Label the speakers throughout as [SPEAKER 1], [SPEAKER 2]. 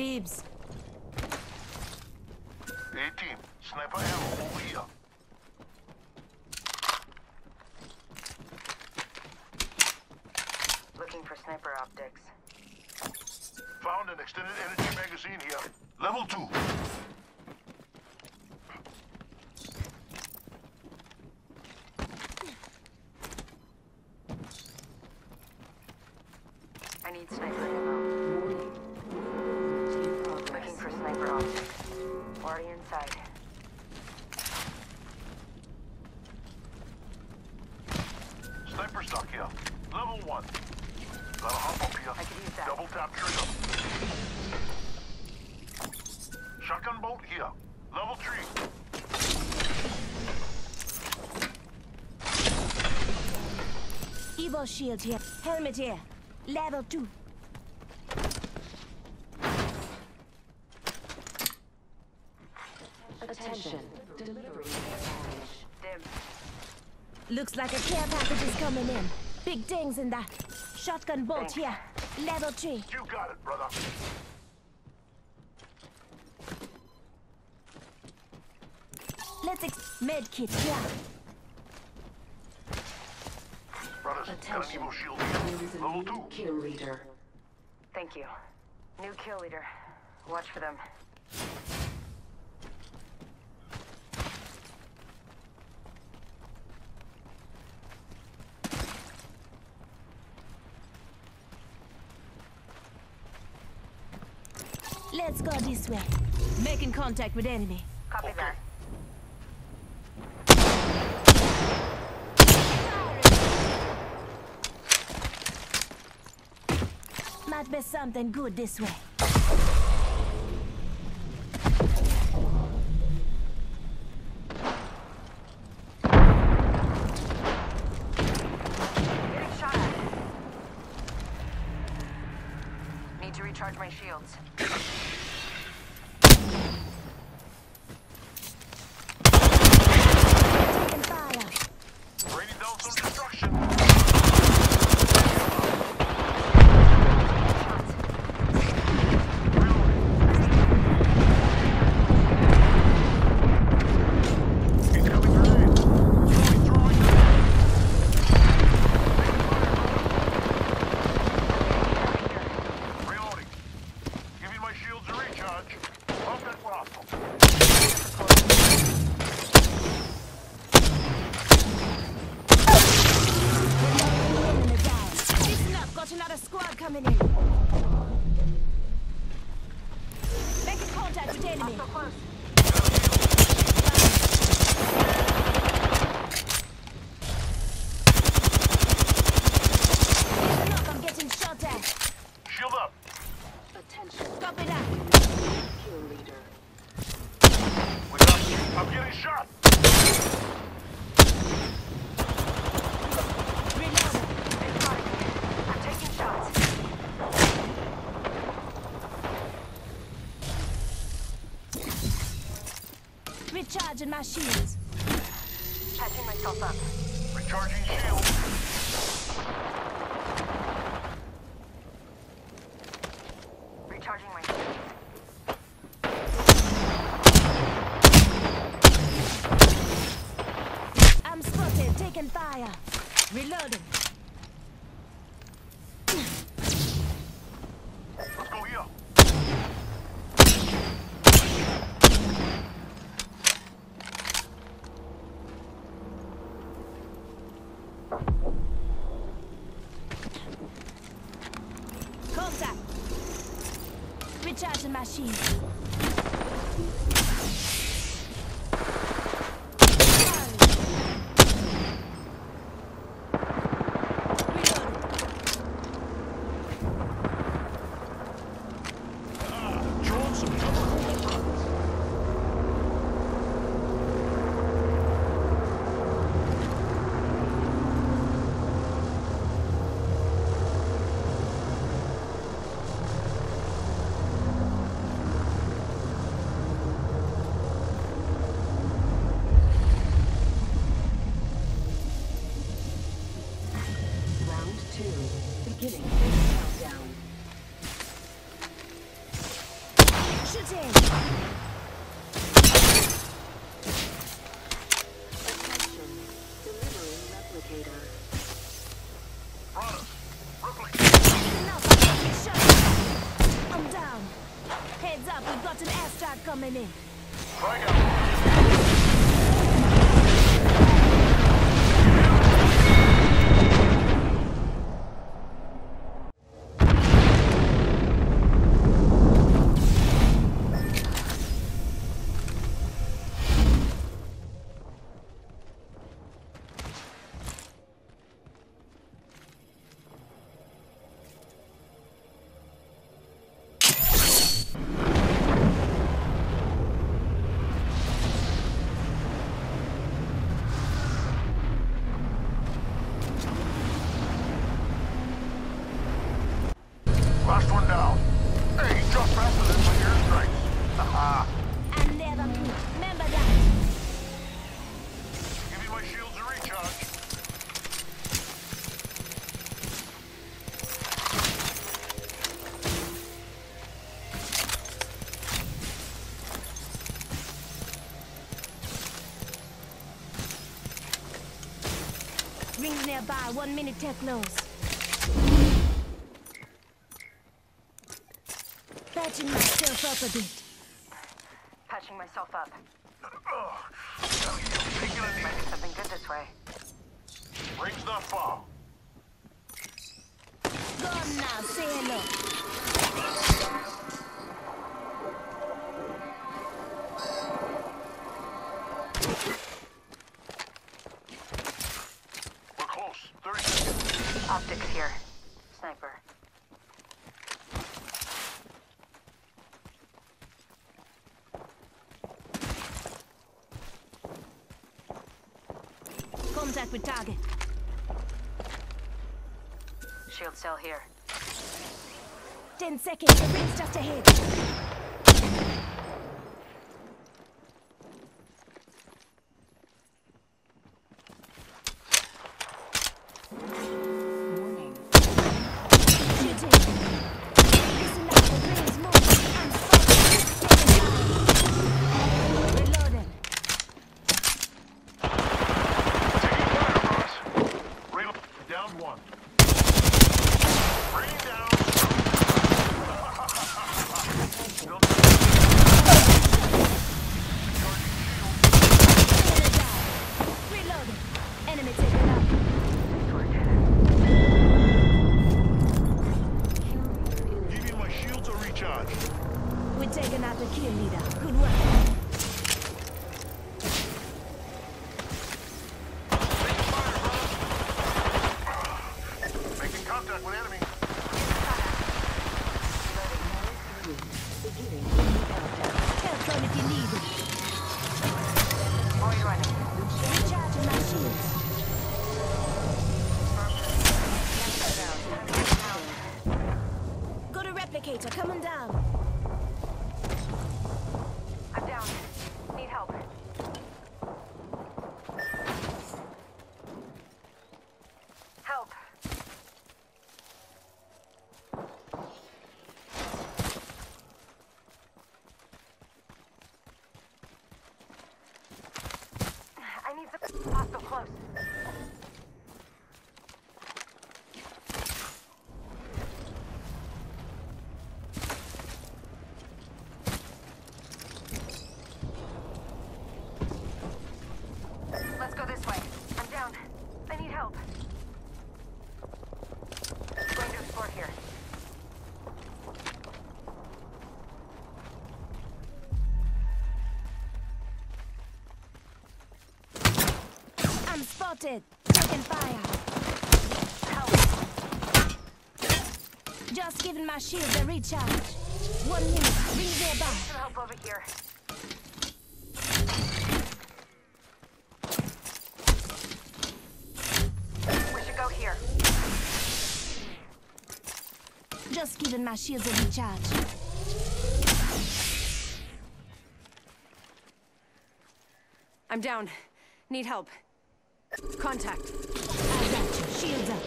[SPEAKER 1] Dibs.
[SPEAKER 2] 18. Sniper ammo over here.
[SPEAKER 3] Looking for sniper optics.
[SPEAKER 2] Found an extended energy magazine here. Level 2. Level 1. Gotta hop up here.
[SPEAKER 3] I could use that.
[SPEAKER 2] Double tap trigger. Shotgun bolt here. Level 3.
[SPEAKER 1] Evo shield here. Helmet here. Level 2.
[SPEAKER 4] Attention. Delivery
[SPEAKER 1] Looks like a care package is coming in. Big dings in that. Shotgun bolt
[SPEAKER 3] Thanks.
[SPEAKER 1] here. Level 3.
[SPEAKER 2] You got it, brother.
[SPEAKER 1] Let's ex- med kit here.
[SPEAKER 2] Brothers, got an
[SPEAKER 4] Attention.
[SPEAKER 2] Shield
[SPEAKER 4] There
[SPEAKER 2] here.
[SPEAKER 4] is a
[SPEAKER 2] Level
[SPEAKER 4] new
[SPEAKER 2] 2.
[SPEAKER 4] kill leader.
[SPEAKER 3] Thank you. New kill leader. Watch for them.
[SPEAKER 1] Let's go this way. Making contact with enemy.
[SPEAKER 3] Copy
[SPEAKER 2] Okay.
[SPEAKER 3] that.
[SPEAKER 1] Might be something good this way.
[SPEAKER 3] Getting shot at. Need to recharge my shields.
[SPEAKER 1] Taking fire.
[SPEAKER 2] Raining down some destruction. Incoming grenade. Throwing, throwing grenade. Reloading. Giving my shields a recharge. Pump that rifle.
[SPEAKER 1] Enemy down. Listen up. Got another squad coming in. Making contact with enemy.
[SPEAKER 3] So close.
[SPEAKER 1] Listen up. I'm getting shot at.
[SPEAKER 2] Shield up.
[SPEAKER 4] Attention.
[SPEAKER 1] Copy that.
[SPEAKER 4] Kill leader.
[SPEAKER 2] We got you. I'm getting shot.
[SPEAKER 1] Reloading.
[SPEAKER 3] It's fine. I'm taking shots.
[SPEAKER 1] Recharging my shields.
[SPEAKER 3] Patching myself up.
[SPEAKER 2] Recharging shield.
[SPEAKER 3] Recharging my shields.
[SPEAKER 1] I'm spotted. Taking fire. Reloading.
[SPEAKER 2] Let's go here.
[SPEAKER 1] Contact. Recharging in. Rings nearby. One minute till close. Patching myself up a bit.
[SPEAKER 3] Patching myself up.
[SPEAKER 2] Taking a knee.
[SPEAKER 3] Might be something good this way.
[SPEAKER 2] Ring's not far.
[SPEAKER 1] Gone now. Say hello.
[SPEAKER 3] Optics here. Sniper.
[SPEAKER 1] Contact with target.
[SPEAKER 3] Shield cell here.
[SPEAKER 1] Ten seconds. The ring's just ahead. Spotted. Taking fire. Help. Just giving my shields a recharge. One minute. Ring nearby.
[SPEAKER 3] Some help over here. We should go here.
[SPEAKER 1] Just giving my shields a recharge.
[SPEAKER 3] I'm down. Need help. Contact.
[SPEAKER 1] Advantage. Shields up.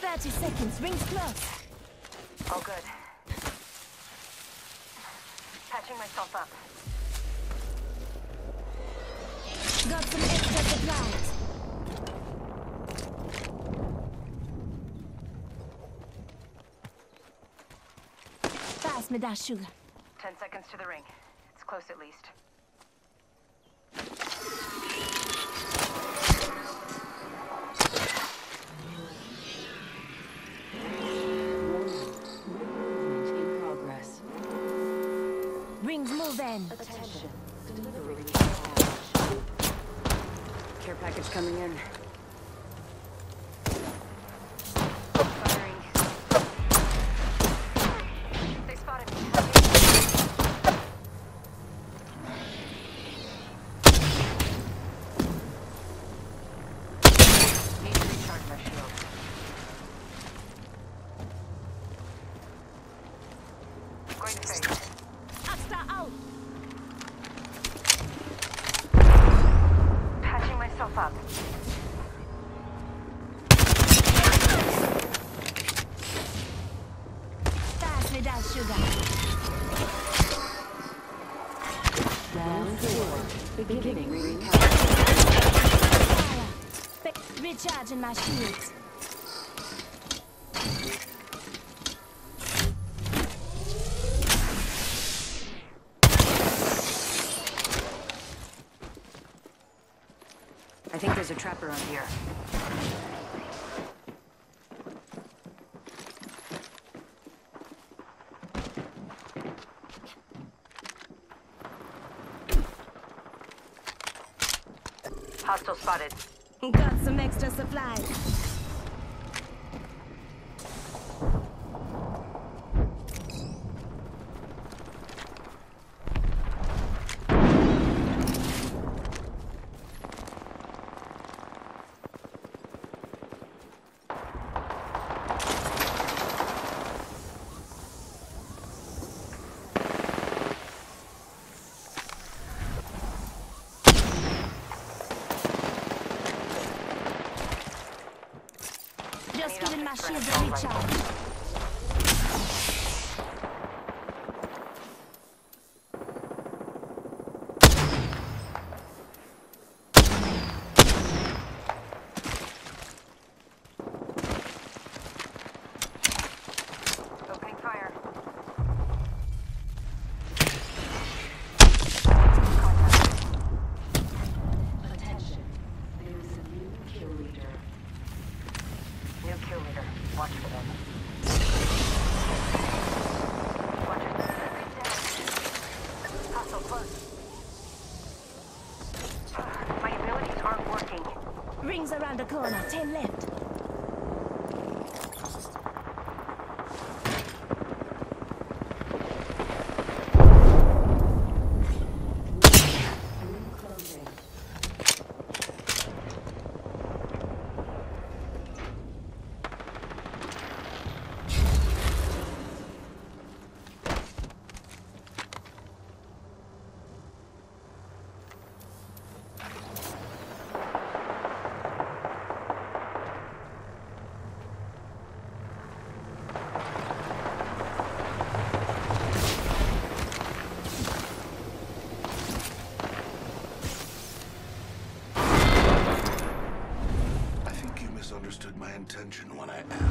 [SPEAKER 1] 30 seconds. Rings close.
[SPEAKER 3] All good. Patching myself up.
[SPEAKER 1] Got some extra supplies. Fast, me sugar.
[SPEAKER 3] Ten seconds to the ring. It's close at least.
[SPEAKER 4] Things
[SPEAKER 1] move in.
[SPEAKER 4] Attention. Attention. Care package
[SPEAKER 3] coming in.
[SPEAKER 1] Recharging my shields.
[SPEAKER 3] I think there's a trapper on here. Hostile spotted.
[SPEAKER 1] Got some extra supplies. Flashy of the
[SPEAKER 2] recharge. intention when I